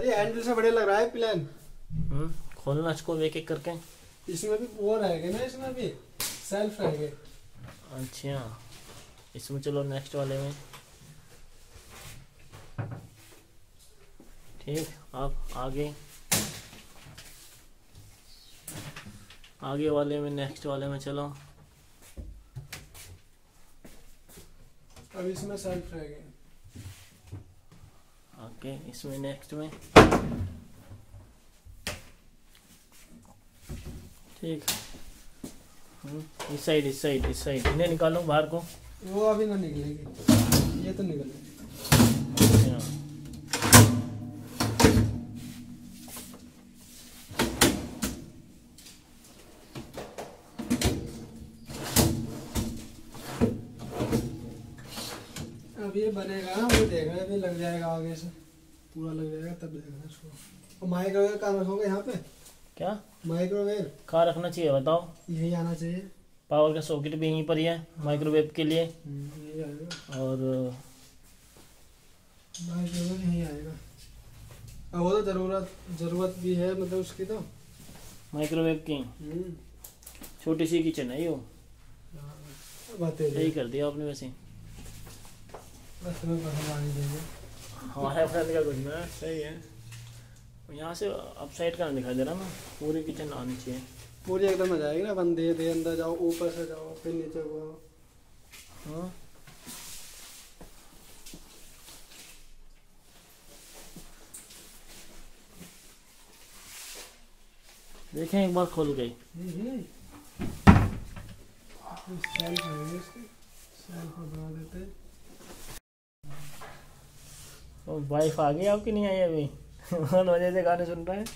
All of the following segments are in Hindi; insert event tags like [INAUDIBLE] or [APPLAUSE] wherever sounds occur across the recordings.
अरे हैंडल से बढ़िया लग रहा है प्लान हम्म खोलना इसको एक एक करके। इसमें भी वो रहेगा ना इसमें भी सेल्फ रहेंगे। अच्छा इसमें चलो नेक्स्ट वाले में। ठीक अब आगे। आगे वाले में नेक्स्ट वाले में चलो। अब इसमें सेल्फ रहेंगे। ओके इसमें नेक्स्ट में ठीक। हम्म, इस साइड इस साइड इस साइड इन्हें निकालो बाहर को। वो अभी ना निकलेगी। ये तो निकलेगी अच्छा। अब ये बनेगा ना वो देखना अभी लग जाएगा आगे से। पूरा लग जाएगा तब देखना इसको। और माइक्रोवेव कहाँ रखोगे यहाँ पे? क्या? माइक्रोवेव? कहाँ रखना चाहिए बताओ। यही आना चाहिए। पावर का सॉकेट भी यहीं पर ही है हाँ। माइक्रोवेव के लिए। और माइक्रोवेव यही आएगा। अब वो तो ज़रूरत ज़रूरत भी है मतलब उसकी तो। माइक्रोवेव की। हम्म, छोटी सी किचन है यो बातें यही कर दिया आपने वैसे। बस तुम्हें पसंद आनी चाहिए हमारे फ्रेंड का कुछ ना सही है। यहाँ से अप साइड का दिखाई दे रहा ना पूरी किचन आनी चाहिए। पूरी एकदम आ जाएगी ना बंदे दे अंदर जाओ ऊपर से जाओ फिर नीचे को हाँ। देखें एक बार खोल गई। सेल्फ है इसकी सेल्फ बना देते। हैं वाइफ आ गई आपकी नहीं आई अभी? [LAUGHS] उन वजह से गाने सुन रहे हैं।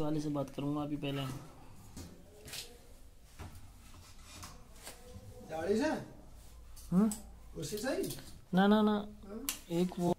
वाले से बात करूँगा अभी पहले। गाड़ी से? हम्म? उसी से ही? ना ना ना। हाँ? एक वो